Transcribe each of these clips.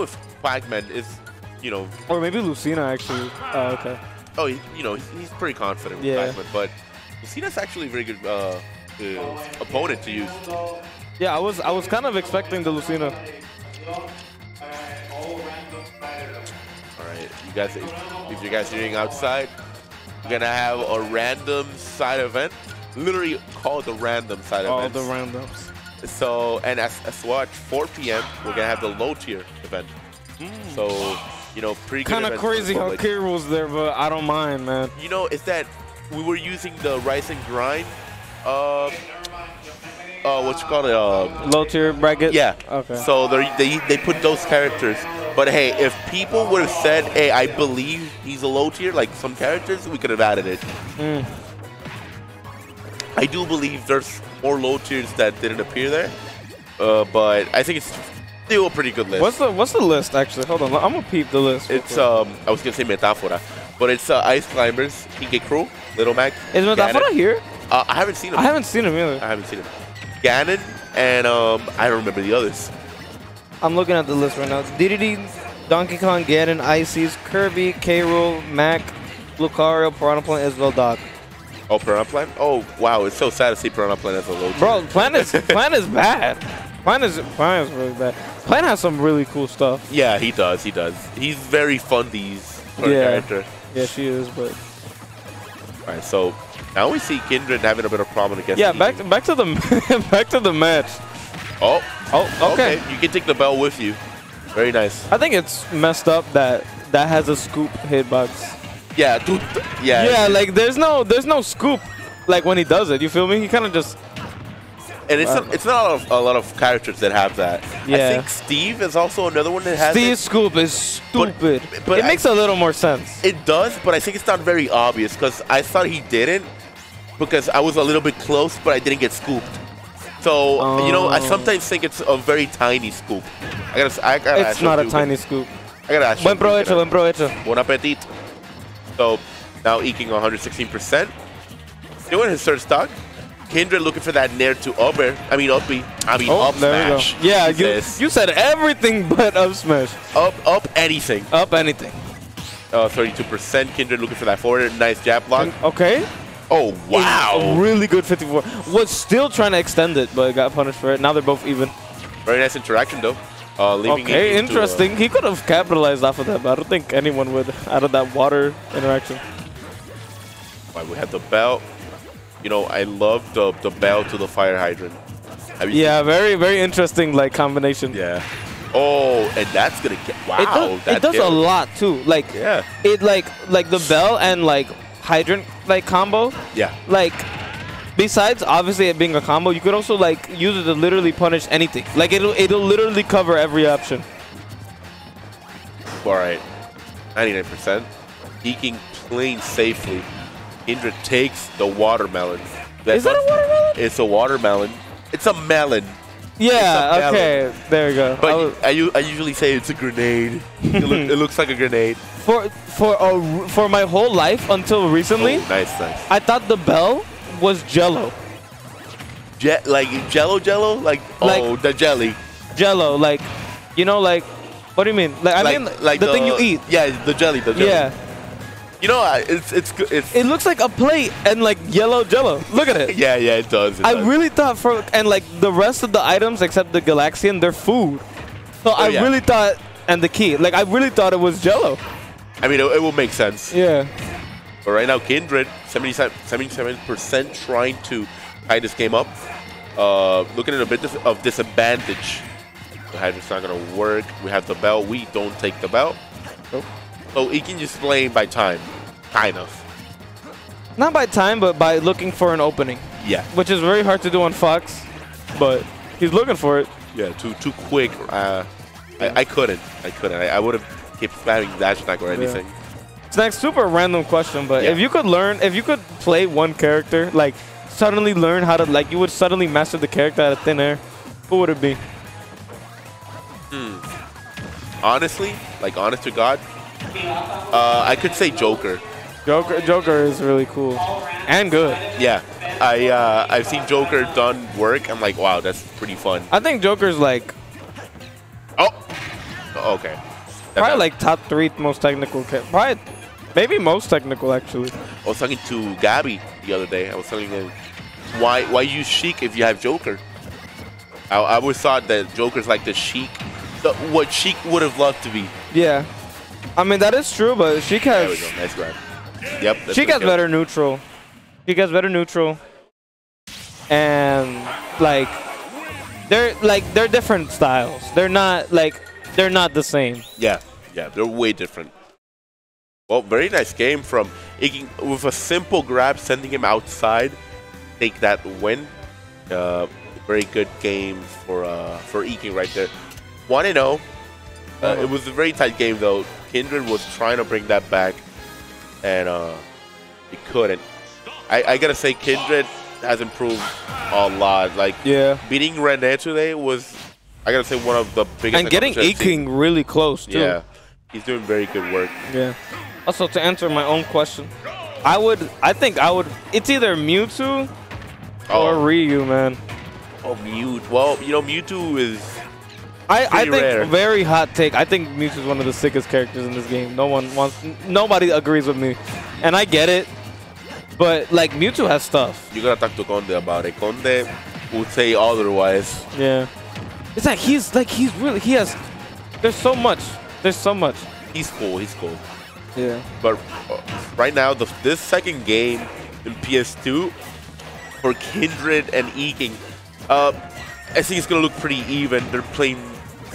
with Quackman is, you know, Or maybe Lucina actually. Oh, okay. oh, he, you know, he's, he's pretty confident with Yeah. But Lucina's actually a very good uh, uh, opponent to use. Yeah, I was I was kind of expecting the Lucina. All right, you guys, if you guys are hearing outside, we're gonna have a random side event, literally called the random side event. All the randoms. So, and as, as watch 4 p.m., we're gonna have the low tier event. So, you know, pretty Kind of event for the crazy how public. K. Rool's there, but I don't mind, man. You know, is that we were using the Rise and Grind, uh, uh, what you call it, uh, Low tier bracket. yeah. Okay. So they they they put those characters. But hey, if people would have said, "Hey, I believe he's a low tier," like some characters, we could have added it. Mm. I do believe there's more low tiers that didn't appear there, uh, but I think it's still a pretty good list. What's the What's the list actually? Hold on, I'm gonna peep the list. it's quick. um I was gonna say Metafora, but it's uh, Ice Climbers, King K. Rool, Little Mac. Is Metafora Ganon. here? Uh, I haven't seen him. I haven't seen him either. I haven't seen him. Ganon and um I don't remember the others. I'm looking at the list right now. Dedede, Donkey Kong, Ganon, Ices, Kirby, K. Rool, Mac, Lucario, Piranha Plant, Isabelle, Doc. Oh, Piranha Plant? Oh, wow. It's so sad to see Piranha Plant as a low tier. Bro, Plant is Plant is bad. Plant is Plant is really bad. Plant has some really cool stuff. Yeah, he does. He does. He's very fundies for Yeah. character. Yeah, she is, but All right, so now we see Kindred having a bit of problem against. yeah, back back to the back to the match. Oh, Oh, okay. okay. You can take the bell with you. Very nice. I think it's messed up that that has a scoop hitbox. Yeah, dude. Yeah. Yeah, like there's no there's no scoop like when he does it. You feel me? He kind of just and it's not, it's not a lot, of, a lot of characters that have that. Yeah. I think Steve is also another one that has Steve's it. scoop is stupid. but it I- makes a little more sense. It does, but I think it's not very obvious because I thought he didn't because I was a little bit close, but I didn't get scooped. So you know, I Oh. sometimes think it's a very tiny scoop. I gotta, I gotta. It's not a tiny scoop. I gotta ask Buen provecho, buen provecho. Bon appetit. So now eking 116%. Doing his third stock. Kindred looking for that nair to air. I mean up B. I mean Oh, up there we go. smash. Yeah, you, you said everything but up smash. up up anything. Up anything. Uh, 32%. Kindred looking for that forward. Nice jab block. Okay. Oh wow. really good 54. Was still trying to extend it, but got punished for it. Now they're both even. Very nice interaction though. Uh, leaving Okay, it into, uh, interesting. He could have capitalized off of that, but I don't think anyone would out of that water interaction. Right, we have the bell. You know, I love the the bell to the fire hydrant. Have you Yeah, very, very interesting like combination. Yeah. Oh, and that's gonna get wow. It does, that it does a lot too. Like Yeah. it like like the bell and like hydrant like combo. Yeah. Like besides obviously it being a combo, you could also like use it to literally punish anything. Like it'll it'll literally cover every option. All right. 99%. Eking playing safely. Indra takes the watermelon. Is that a watermelon? It's a watermelon. It's a melon. Yeah. melon. Okay. There we go. I But I I, I usually say it's a grenade. it, look, it looks like a grenade. for for a, for my whole life until recently, Oh, nice, nice. I thought the bell was Jello. Je- like jello jello? Like, oh, Like- oh, the jelly. Jello, like you know, like what do you mean? Like I like, mean, like the, thing you eat. Yeah, the jelly, the jelly. Yeah. You know, I- it's it's. It's It looks like a plate and like yellow Jello. Look at it. yeah, yeah, it does. It I does. really thought for and like the rest of the items except the Galaxian, they're food. So oh, I Oh, yeah. really thought and the key, like I really thought it was Jello. I mean, it, it will make sense. Yeah. But right now, Kindred, 77 percent trying to tie this game up. Uh, looking at a bit of- disadvantage. The Hydra's not gonna work. We have the bell. We don't take the bell. Nope. So he can just play by time, kind of. Not by time, but by looking for an opening, Yeah, which is very hard to do on Fox. But he's looking for it. yeah. Too too quick. Uh, I, I couldn't. I couldn't. I, I would have kept spamming dash attack or anything. It's like super random question, but Yeah. if you could learn, if you could play one character, like suddenly learn how to, like you would suddenly master the character out of thin air, who would it be? Honestly, like honest to God, uh, I could say Joker. Joker, Joker is really cool and good. Yeah, I uh, I've seen Joker done work. I'm like, wow, that's pretty fun. I think Joker's like Oh, Okay. Probably like top three most technical. Ca- probably, maybe most technical actually. I was talking to Gabby the other day. I was telling him why why use Sheik if you have Joker. I, I always thought that Joker's like the Sheik, the, what Sheik would have loved to be. Yeah, I mean that is true, but Sheik There we has go. Nice grab. Yep. has kill. better neutral. Sheik has better neutral, and like they're like they're different styles. They're not like they're not the same. Yeah, yeah, they're way different. Well, very nice game from Eking with a simple grab, sending him outside, take that win. Uh, very good game for uh, for Eking right there. One and zero. Uh. It was a very tight game though. Kindred was trying to bring that back, and uh, he couldn't. I, I gotta say, Kindred has improved a lot. Like Yeah, beating Rene today was, I gotta say, one of the biggest. and getting accomplishments I've seen. Eking really close too. Yeah, he's doing very good work. Yeah. Also, to answer my own question, I would, I think I would. It's either Mewtwo or Oh. Ryu, man. Oh, Mewtwo. Well, you know, Mewtwo is. I, I think rare. very hot take. I think Mewtwo is one of the sickest characters in this game. No one wants, nobody agrees with me, and I get it. But like Mewtwo has stuff. You gotta talk to Conde about it. Conde would say otherwise. Yeah. It's like he's like he's really he has. There's so much. There's so much. He's cool. He's cool. Yeah. But uh, right now, the, this second game in PS2 for Kindred and Eking, uh, I think it's gonna look pretty even. They're playing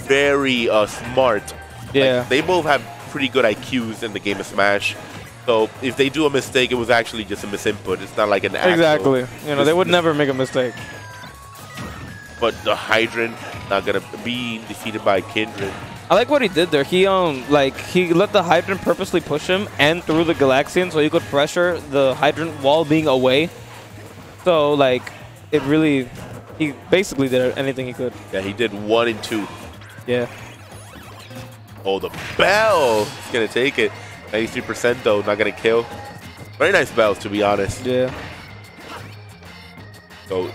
very uh, smart. Like, Yeah. they both have pretty good IQs in the game of Smash. So if they do a mistake, it was actually just a misinput. It's not like an actual Exactly. You know they would never make a mistake. But the Hydrant not gonna be defeated by Kindred. I like what he did there. He um like he let the hydrant purposely push him and threw the Galaxian so he could pressure the hydrant while being away. So like it really he basically did anything he could. Yeah, he did one and two. Yeah. Oh, the bell! He's gonna take it. 93% though, not gonna kill. Very nice bells, to be honest. Yeah. So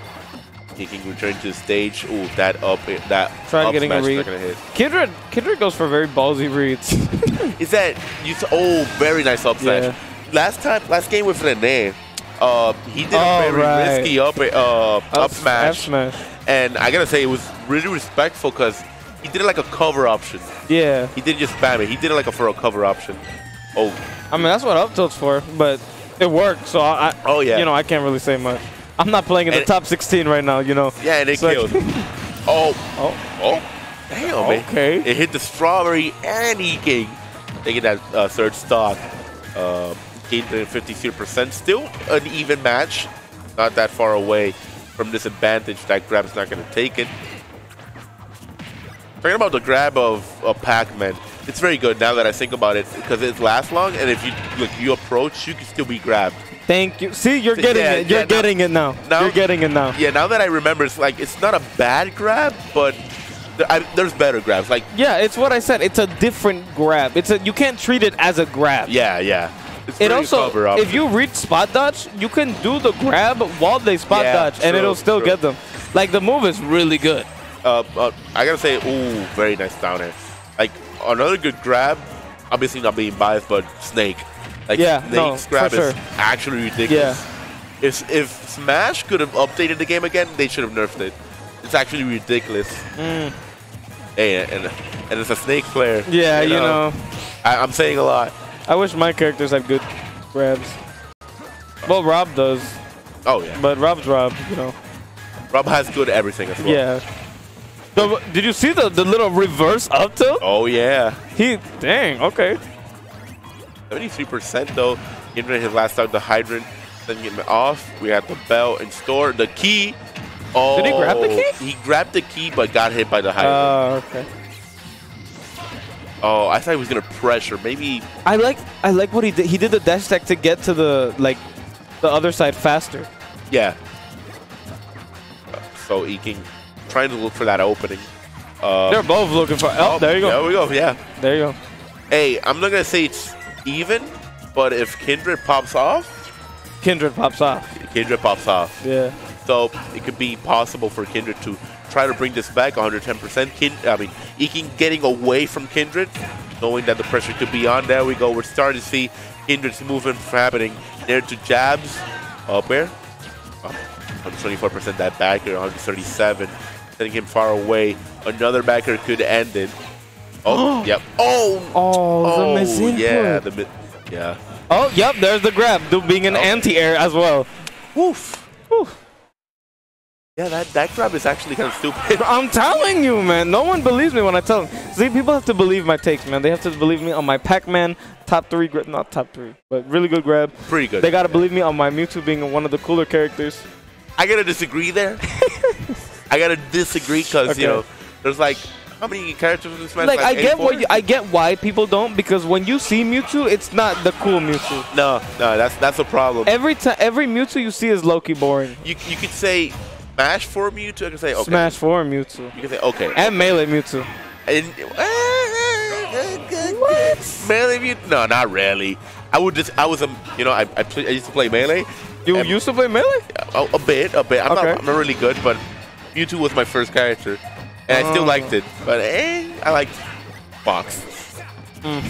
he can return to the stage. Ooh, that up, that Try up getting a read. gonna hit. Kindred Kindred goes for very ballsy reads. Is that you? Oh, very nice up smash. Yeah. Last time, last game with Rene, uh, he did Oh, a very right. risky up, uh, up, smash, F smash. and I gotta say it was really respectful because he did it like a cover option. Yeah. He didn't just spam it. He did it like a for a cover option. Oh, I mean that's what up tilt's for, but it worked. So I, I Oh, yeah. you know I can't really say much. I'm not playing in the And- top 16 right now. You know. yeah, and it So- killed. oh, Oh. oh, damn, man. Okay. It hit the strawberry and EK. They get that uh, third stock. Uh, gained 53%. Still an even match. Not that far away from this advantage. That grab's not going to take it. Talking about the grab of, of Pac-Man, it's very good now that I think about it because it lasts long, and if you like you approach, you can still be grabbed. Thank you. See, you're getting Yeah, it. You're yeah, now- getting it now. now- You're getting it now. Yeah, now that I remember, it's like it's not a bad grab, but I, there's better grabs. Like Yeah, it's what I said. It's a different grab. It's a you can't treat it as a grab. yeah, yeah. It's It also, cover if you read spot dodge, you can do the grab while they spot Yeah, dodge, and it'll still true. get them. Like the move is really good. uh, uh, I gotta say, ooh, very nice down air. Like another good grab. Obviously not being biased, but Snake. Like Yeah, no, Snake's grab for is sure. actually ridiculous. If if Smash could have updated the game again, they should have nerfed it. It's actually ridiculous. Mm. Hey, and and it's a Snake player. Yeah, you know. I, I'm saying a lot. I wish my characters had good grabs. Well, Rob does, Oh yeah, but Rob's Rob, you know. Rob has good everything as well. Yeah. So, did you see the, the little reverse up tilt? Oh yeah. He, dang, okay. 73% though. Getting his last out the hydrant, then getting off. We had the bell and store the key. Oh, Did he grab the key? He grabbed the key, but got hit by the hydrant. Uh, okay. oh, I thought he was gonna pressure. Maybe. I like I like what he did. He did the dash attack to get to the like the other side faster. Yeah. So Eking trying to look for that opening. Um, They're both looking for. Oh, there you go. There we go. Yeah. There you go. Hey, I'm not gonna say it's even, but if Kindred pops off, Kindred pops off. Kindred pops off. Yeah. So it could be possible for Kindred to try to bring this back 110%. Kin I mean, Eking getting away from Kindred, knowing that the pressure could be on. There we go. We're starting to see Kindred's movement happening. There to jabs. Up air. Um, oh, 124% that backer, 137. Sending him far away. Another backer could end it. Oh, yep. Oh, Oh, the oh, misinput. yeah. The mi- yeah. Oh, yep, there's the grab, do- being an Oh. anti-air as well. Woof. Yeah, that, that grab is actually kind of stupid. I'm telling you, man. No one believes me when I tell them. See, people have to believe my takes, man. They have to believe me on my Pac-Man top three, gra- not top three, but really good grab. Pretty good. They gotta believe me on my Mewtwo being one of the cooler characters. I gotta disagree there. I gotta disagree because Okay. you know there's like how many characters in this match? Like I get what you, I get why people don't because when you see Mewtwo, it's not the cool Mewtwo. no, no, that's that's a problem. Every time, every Mewtwo you see is Loki boring. you you could say Smash for Mewtwo. I can say okay. Smash Four Mewtwo You can say okay. and Melee Mewtwo. And, what? Melee Mewtwo? No, not really. I would just I was a you know I I, play, I used to play Melee. You and- used to play Melee? a, a bit, a bit. I'm, Okay. not, I'm not really good, but Mewtwo was my first character, and I still Oh. liked it. But eh, I liked Fox. Mm.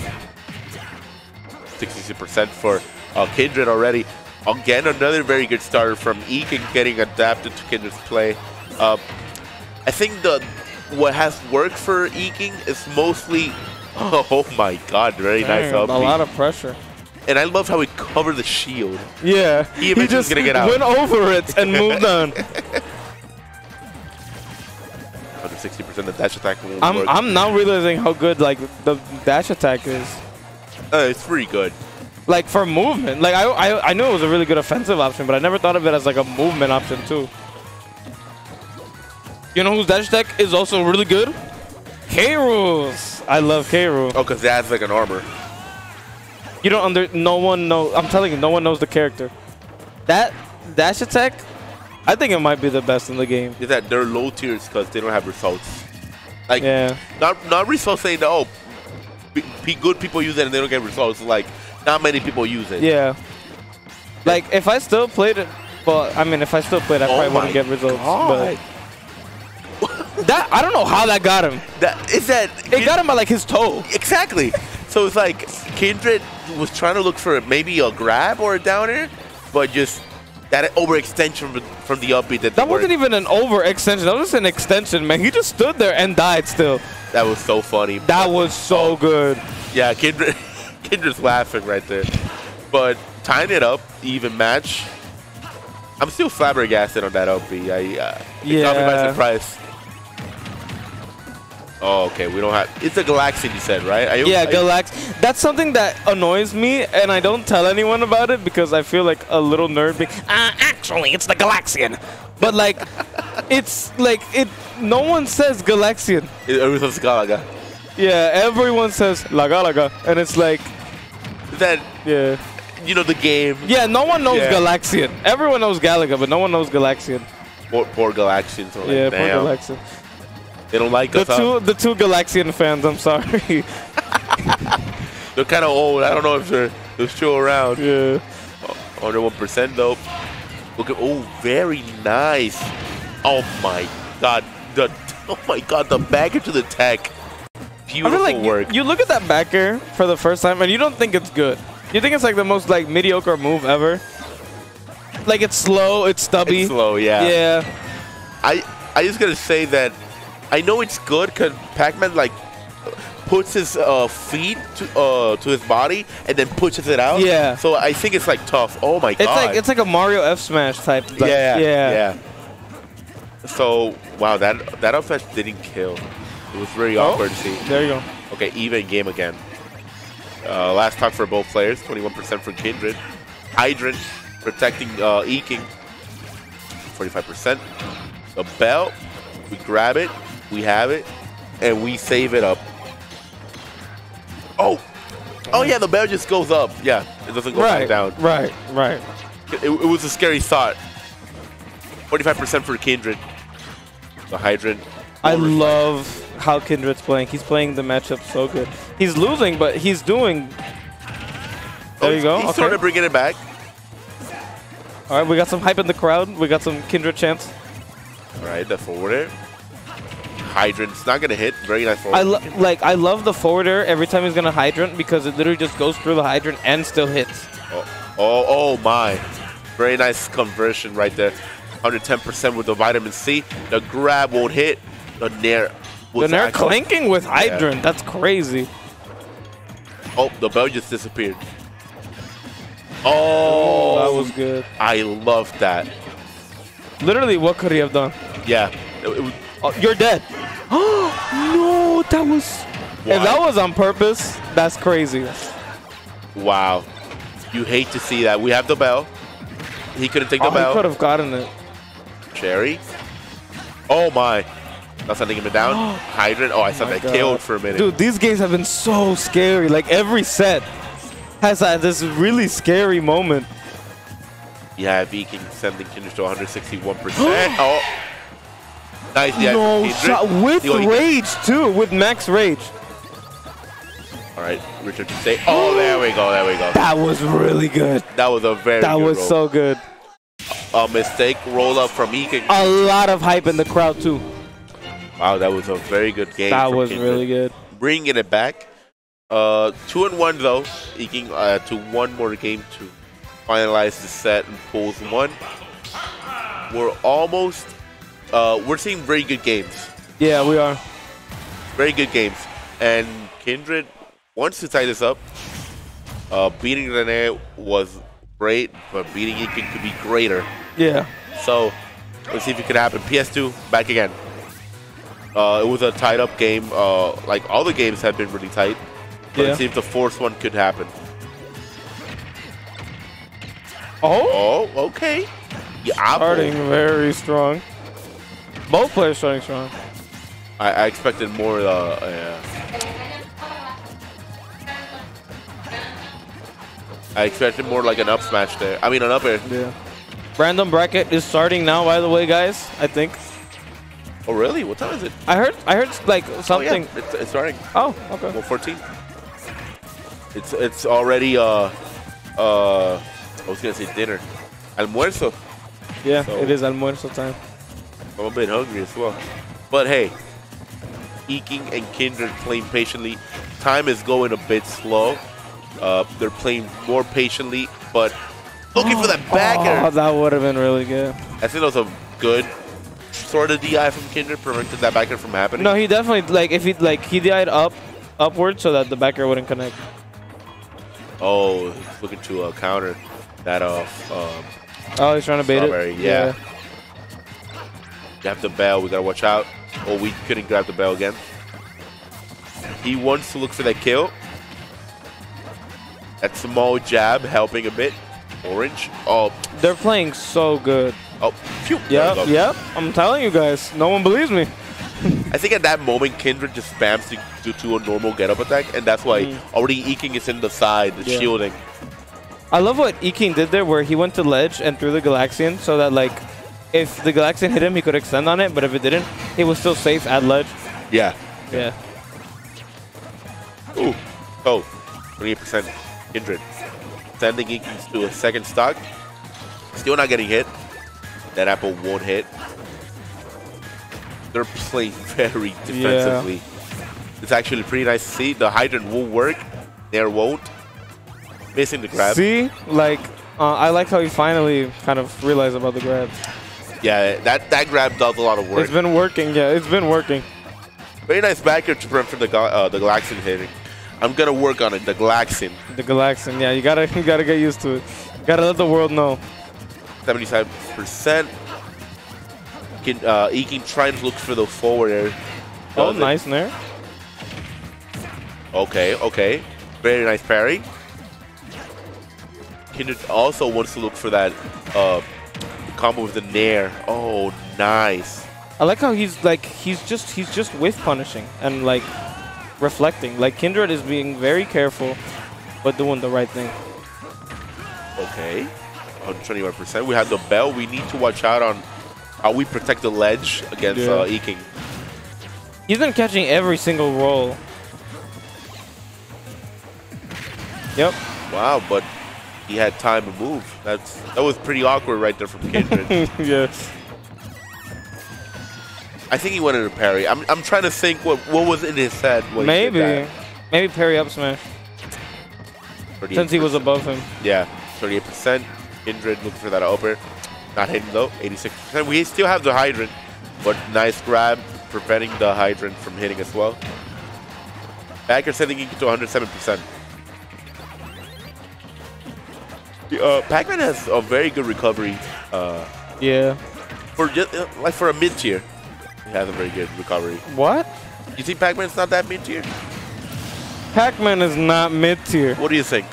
66% for uh, Kindred already. Again, another very good starter from Ekin getting adapted to Kindred's play. Uh, I think the what has worked for Eking is mostly. Oh my God! Very nice Damn, a lot of pressure. and I love how he covered the shield. Yeah, He he, just gonna get out. went over it and moved on. 160% of dash attack won't I'm work. I'm now realizing how good like the dash attack is. Uh, it's pretty good. Like for movement, like I, I I knew it was a really good offensive option, but I never thought of it as like a movement option too. You know whose dash attack is also really good? K. Rool's. I love K. Rool. Oh, because that's like an armor. You don't under. No one know. I'm telling you, no one knows the character. That dash attack, I think it might be the best in the game. Is that they're low tiers because they don't have results. Like, Yeah. not not results saying that, oh, p- good people use it and they don't get results. Like, not many people use it. Yeah. Like if I still played it, well, I mean, if I still played, I Oh probably wouldn't get results. God. But that I don't know how that got him. That, is that. It got him by like his toe. Exactly. So it's like Kindred was trying to look for maybe a grab or a downer, but just that overextension from, from the upbeat that, That wasn't even an overextension. That was just an extension, man. He just stood there and died still. That was so funny. That was so good. Yeah, Kindred, Kindred's laughing right there. But tying it up, even match. I'm still flabbergasted on that LP. I uh, it caught me by surprise. Oh, okay. We don't have. It's a Galaxian, you said, right? I, Yeah, I, Galax. That's something that annoys me, and I don't tell anyone about it because I feel like a little nerd. Being, uh, actually, it's the Galaxian. But like, it's like it. No one says Galaxian. It, it was Galaga. Yeah, everyone says La Galaga, and it's like, That yeah, you know the game. yeah. No one knows Yeah. Galaxian. Everyone knows Galaga, but no one knows Galaxian. Poor, poor Galaxians. are like, Yeah, poor damn, Galaxian. They don't like The us. two, the two Galaxian fans. I'm sorry. They're kind of old. I don't know if they're, they're still around. yeah. Oh, Under one percent though. Look at oh, very nice. Oh my god, the oh my god, the back into the tech. I Beautiful like you, work. you look at that backer for the first time and you don't think it's good. You think it's like the most like mediocre move ever. Like it's slow, it's stubby. It's slow, yeah. Yeah. I I just gotta say that I know it's good because Pac-Man like puts his uh, feet to uh, to his body and then pushes it out. Yeah. So I think it's like tough. Oh my It's god. like it's like a Mario F Smash type. Like, yeah, Yeah. yeah. So wow, that that offense didn't kill. It was very Oh. awkward to see. There you go. Okay, even game again. Uh, last talk for both players, 21% for Kindred. Hydrant protecting uh, E-King, 45%. The belt, we grab it, we have it, and we save it up. Oh! Oh yeah, the bell just goes up. Yeah, it doesn't go Right. back down. Right. Right. It, it was a scary thought. 45% for Kindred. The Hydrant. I love how Kindred's playing. He's playing the matchup so good. He's losing, but he's doing. Oh, There you go. He's okay. sort of bringing it back. All right, we got some hype in the crowd. We got some Kindred chants. All right, the forwarder. Hydrant's not gonna hit. Very nice forward. I like I love the forwarder every time he's gonna hydrant because it literally just goes through the hydrant and still hits. Oh, oh, oh my. Very nice conversion right there. 110% with the vitamin C. The grab won't hit. The nair was And they're clanking with hydrant. That's crazy. Oh, the bell just disappeared. Oh, that was good. I love that. Literally, what could he have done? Yeah. It- it Oh, you're dead. Oh no, that was. If that was on purpose, that's crazy. wow. You hate to see that. We have the bell. He couldn't take the Oh, he bell. could have gotten it. Cherry. Oh my. That's sending him down. Hydrant. Oh, I thought My that God. killed for a minute. Dude, these games have been so scary. Like every set has had this really scary moment. Yeah, Viking sending Kindred to 161%. oh. Nice. Yeah, no shot with rage too, with max rage. All right, Richard to say. Oh, there we go. There we go. That was really good. That was a very That good was roll. so good. a mistake roll up from Ekin. A lot of hype in the crowd too. Wow, that was a very good game. That was really good. Bringing it back. Uh, two and one though. Eking uh, to one more game to finalize the set and pulls one. We're almost. Uh, we're seeing very good games. Yeah, we are. Very good games. And Kindred wants to tie this up. Uh, beating Rene was great, but beating Ekin could be greater. Yeah. So let's see if it can happen. PS2 back again. Uh, it was a tied up game. Uh, like all the games have been really tight. But Yeah. let's see if the fourth one could happen. Oh, Oh, okay. Yeah, starting very strong. Both players starting strong. I, I expected more. Uh, uh, I expected more like an up smash there. I mean, an up air. Yeah. Random bracket is starting now, by the way, guys. I think. Oh, really? What time is it? I heard. I heard like something. Oh, yeah. it's, it's starting. Oh, okay. Well, 14. It's it's already uh uh I was gonna say dinner. Almuerzo. Yeah, So- it is almuerzo time. I'm a bit hungry as well. But hey, Eking and Kindred playing patiently. Time is going a bit slow. Uh, they're playing more patiently, but looking for that Oh, backer. that would have been really good. I think that was a good sort of DI from Kindred, prevented that backer from happening. No, he definitely like if he like he died up, upward so that the backer wouldn't connect. Oh, looking to uh, counter that off. Um, Oh, he's trying to bait Strawberry, it. yeah. Grab the bell. We gotta watch out. Oh, we couldn't grab the bell again. He wants to look for that kill. That small jab helping a bit. Orange. Oh, They're playing so good. oh. Phew. Yep, yep. I'm telling you guys, no one believes me. I think at that moment, Kindred just spams to, to, to a normal get up attack, and that's why Mm. already Eking is in the side, the Yeah. shielding. I love what Eking did there, where he went to ledge and threw the Galaxian, so that like, if the Galaxian hit him, he could extend on it. But if it didn't, he was still safe at ledge. Yeah. Yeah. Ooh. Oh, 28% Kindred. Sending Eakins to a second stock. Still not getting hit. That apple won't hit. They're playing very defensively. Yeah. It's actually pretty nice to see. The hydrant will work. There won't. Missing the grab. See, like, uh, I like how he finally kind of realized about the grab. Yeah, that, that grab does a lot of work. It's been working. Yeah, it's been working. Very nice backer to prevent from the, uh, the Galaxian hitting. I'm gonna work on it, the Galaxian. The Galaxian. Yeah, you gotta you gotta get used to it. You gotta let the world know. 75%. Can, uh, Eking trying to look for the forward air. Oh, nice there. Okay, okay. Very nice parry. Kindred also wants to look for that uh, combo with the nair. Oh, nice. I like how he's like he's just he's just whiff punishing and like reflecting. Like Kindred is being very careful, but doing the right thing. Okay. 121%. We have the bell. We need to watch out on how we protect the ledge against Yeah. uh, Eking. He's been catching every single roll. Yep. Wow, but he had time to move. That's That was pretty awkward right there from Kindred. yes. I think he wanted to parry. I'm, I'm trying to think what what was in his head. When Maybe. He did Maybe parry up smash. Since he was above him. Yeah, 38%. Kindred looking for that upper. Not hitting though, 86%. We still have the Hydrant, but nice grab, preventing the Hydrant from hitting as well. Backer sending it to 107%. Uh, Pac-Man has a very good recovery uh, Yeah. for just uh, like for a mid tier. He has a very good recovery. What? You think Pac-Man's not that mid tier? Pac-Man is not mid tier. What do you think?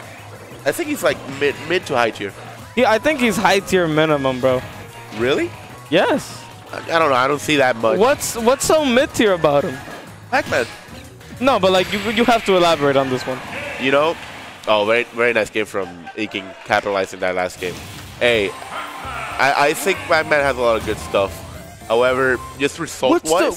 I think he's like mid mid to high tier. Yeah, I think he's high tier minimum, bro. Really? Yes. I, I don't know. I don't see that much. What's what's so mid tier about him? Pac-Man. No, but like you you have to elaborate on this one. You know? Oh, very very nice game from Eking, capitalizing that last game. Hey, I, I think Pac-Man has a lot of good stuff. However, just result-wise,